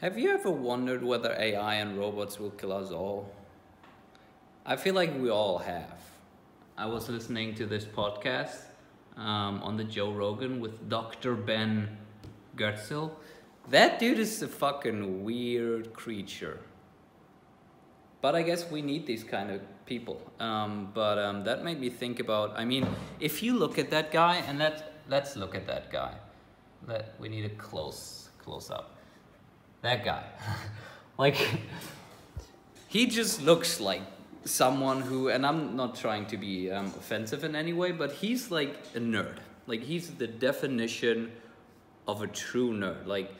Have you ever wondered whether AI and robots will kill us all? I feel like we all have. I was listening to this podcast um, on the Joe Rogan with Dr. Ben Goertzel. That dude is a fucking weird creature. But I guess we need these kind of people. Um, but um, that made me think about. I mean, if you look at that guy, and let's let's look at that guy. Let we need a close close up that guy. like, he just looks like someone who, and I'm not trying to be um, offensive in any way, but he's like a nerd. Like, he's the definition of a true nerd. Like,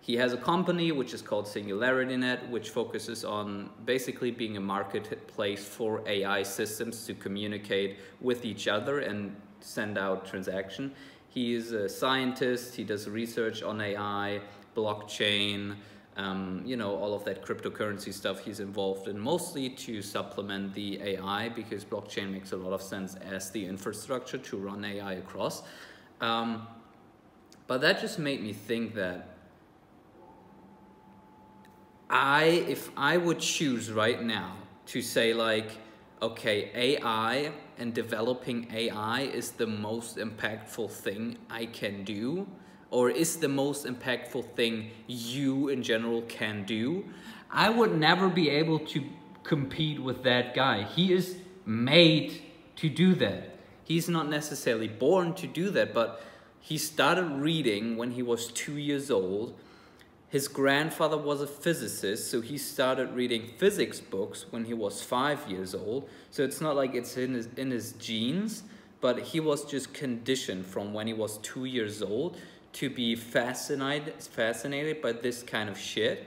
he has a company which is called SingularityNet, which focuses on basically being a marketplace for AI systems to communicate with each other and send out transaction. He is a scientist, he does research on AI, blockchain, um, you know, all of that cryptocurrency stuff he's involved in, mostly to supplement the AI because blockchain makes a lot of sense as the infrastructure to run AI across. Um, but that just made me think that I, if I would choose right now to say like, okay, AI and developing AI is the most impactful thing I can do, or is the most impactful thing you in general can do, I would never be able to compete with that guy. He is made to do that. He's not necessarily born to do that, but he started reading when he was two years old. His grandfather was a physicist, so he started reading physics books when he was five years old. So it's not like it's in his, in his genes, but he was just conditioned from when he was two years old to be fascinated fascinated by this kind of shit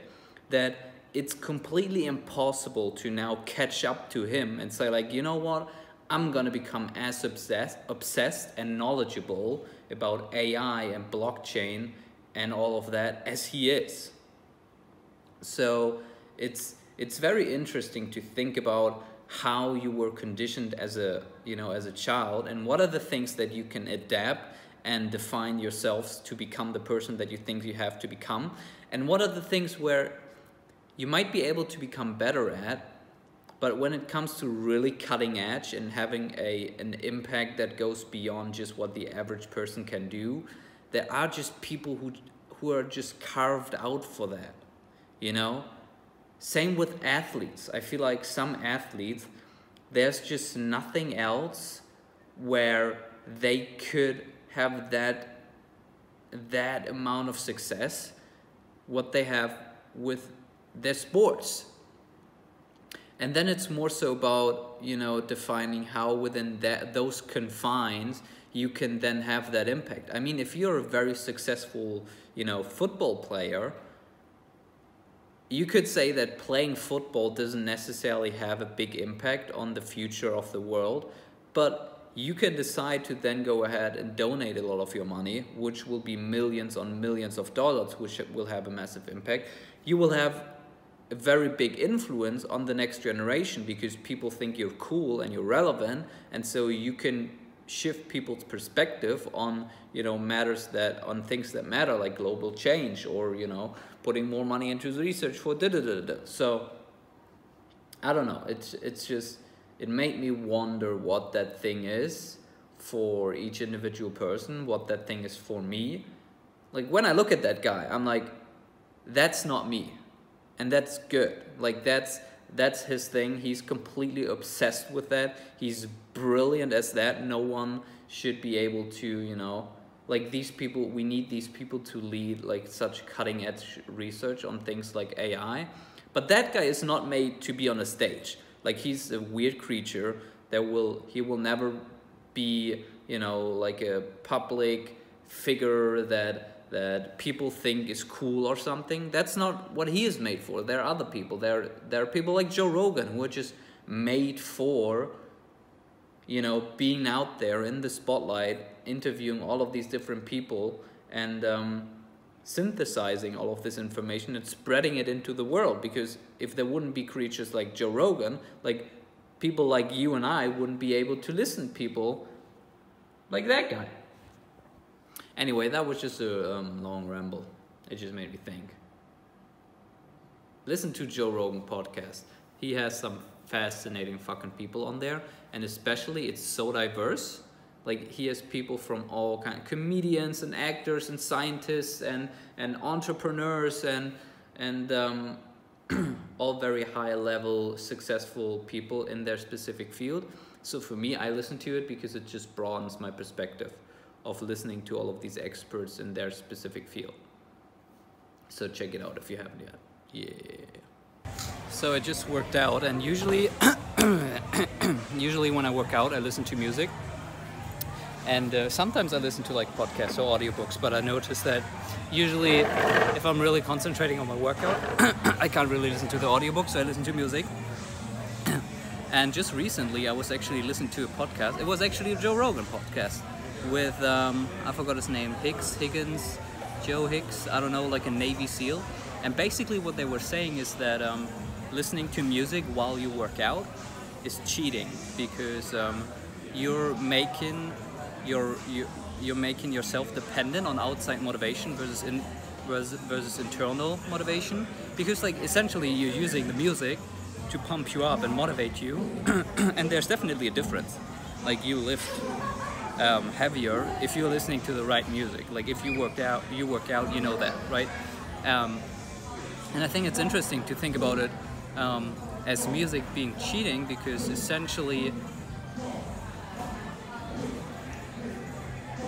that it's completely impossible to now catch up to him and say like you know what? I'm gonna become as obsessed obsessed and knowledgeable about ai and blockchain and all of that as he is. So it's it's very interesting to think about how you were conditioned as a you know as a child and what are the things that you can adapt and define yourselves to become the person that you think you have to become? And what are the things where you might be able to become better at, but when it comes to really cutting edge and having a, an impact that goes beyond just what the average person can do, there are just people who, who are just carved out for that, you know? Same with athletes. I feel like some athletes, there's just nothing else where they could have that that amount of success what they have with their sports. And then it's more so about you know defining how within that those confines you can then have that impact. I mean if you're a very successful you know football player you could say that playing football doesn't necessarily have a big impact on the future of the world but you can decide to then go ahead and donate a lot of your money, which will be millions on millions of dollars, which will have a massive impact. You will have a very big influence on the next generation because people think you're cool and you're relevant, and so you can shift people's perspective on you know matters that on things that matter like global change or you know putting more money into the research for da da da da. So I don't know. It's it's just it made me wonder what that thing is for each individual person, what that thing is for me. Like when I look at that guy, I'm like, that's not me. And that's good. Like that's that's his thing. He's completely obsessed with that. He's brilliant as that. No one should be able to, you know, like these people, we need these people to lead like such cutting edge research on things like AI. But that guy is not made to be on a stage. Like he's a weird creature that will he will never be you know like a public figure that that people think is cool or something. That's not what he is made for. There are other people. There there are people like Joe Rogan who are just made for you know being out there in the spotlight, interviewing all of these different people and. Um, synthesizing all of this information and spreading it into the world because if there wouldn't be creatures like Joe Rogan, like people like you and I wouldn't be able to listen to people like that guy. Anyway, that was just a um, long ramble. It just made me think. listen to Joe Rogan podcast. He has some fascinating fucking people on there, and especially it's so diverse. Like he has people from all kind comedians and actors and scientists and and entrepreneurs and and um, all very high level successful people in their specific field. So for me, I listen to it because it just broadens my perspective of listening to all of these experts in their specific field. So check it out if you haven't yet. Yeah. So it just worked out, and usually, usually when I work out, I listen to music, and uh, sometimes I listen to like podcasts or audiobooks. But I notice that usually, if I'm really concentrating on my workout, I can't really listen to the audiobook, so I listen to music. and just recently, I was actually listening to a podcast. It was actually a Joe Rogan podcast with um, I forgot his name, Hicks, Higgins, Joe Hicks. I don't know, like a Navy SEAL. And basically, what they were saying is that um, listening to music while you work out is cheating because um, you're making your you, you're making yourself dependent on outside motivation versus in versus, versus internal motivation? Because like essentially you're using the music to pump you up and motivate you and there's definitely a difference. Like you lift um, heavier if you're listening to the right music. Like if you worked out you work out you know that right? Um, and I think it's interesting to think about it um, as music being cheating because essentially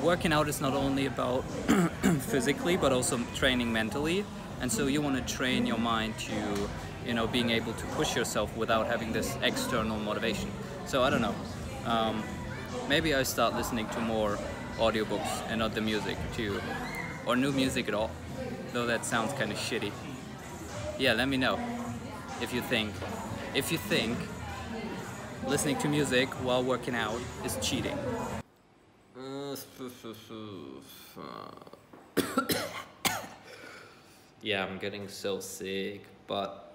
working out is not only about physically but also training mentally. And so you want to train your mind to you know being able to push yourself without having this external motivation. So i don't know um, maybe i start listening to more audiobooks and not the music too or new music at all though that sounds kind of shitty. Yeah let me know if you think if you think listening to music while working out is cheating yeah, I'm getting so sick, but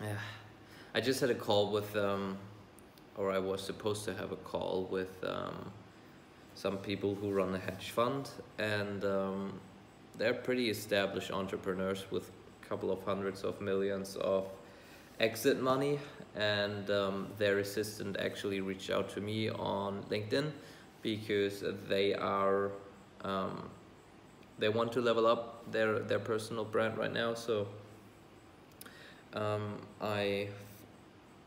yeah, I just had a call with um, or I was supposed to have a call with um, some people who run a hedge fund, and um, they're pretty established entrepreneurs with a couple of hundreds of millions of exit money, and um, their assistant actually reached out to me on LinkedIn because they are um, they want to level up their their personal brand right now. So um, I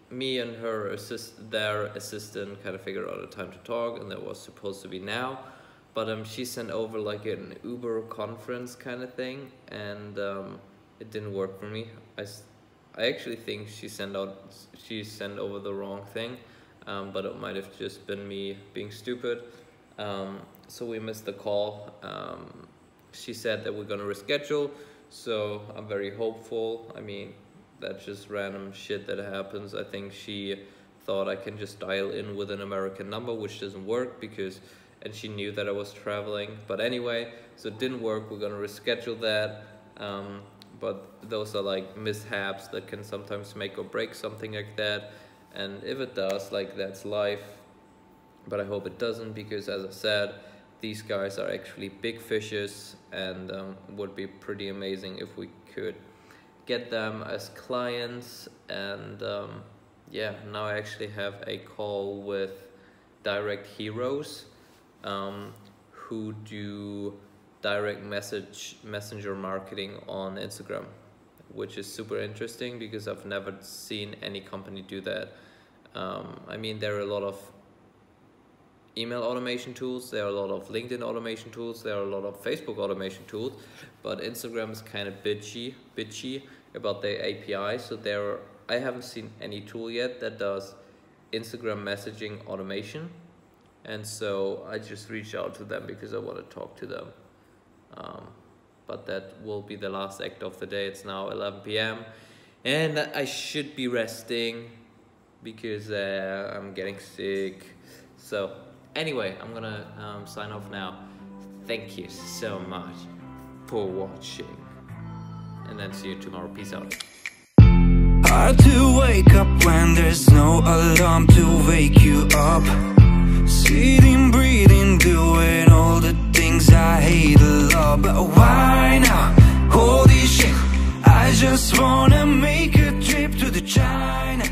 me and her assist their assistant kind of figured out a time to talk and that was supposed to be now. But um, she sent over like an Uber conference kind of thing and um, it didn't work for me. I, I actually think she sent out she sent over the wrong thing um, but it might have just been me being stupid. Um, so we missed the call. Um, she said that we're gonna reschedule, so I'm very hopeful. I mean, that's just random shit that happens. I think she thought I can just dial in with an American number, which doesn't work because, and she knew that I was traveling. But anyway, so it didn't work. We're gonna reschedule that. Um, but those are like mishaps that can sometimes make or break something like that and if it does like that's life. But I hope it doesn't because as I said these guys are actually big fishes and um, would be pretty amazing if we could get them as clients. And um, yeah now I actually have a call with direct heroes um, who do direct message messenger marketing on Instagram which is super interesting because I've never seen any company do that. Um, I mean, there are a lot of email automation tools, there are a lot of LinkedIn automation tools, there are a lot of Facebook automation tools, but Instagram is kind of bitchy, bitchy about their API. So there, are, I haven't seen any tool yet that does Instagram messaging automation. And so I just reached out to them because I want to talk to them. Um, but that will be the last act of the day. It's now 11 p.m. and I should be resting because uh, I'm getting sick. So anyway, I'm gonna um, sign off now. Thank you so much for watching. And then see you tomorrow. Peace out. Hard to wake up when there's no alarm to wake you up Sitting, breathing, doing all the things I hate but why now? Holy shit, I just wanna make a trip to the China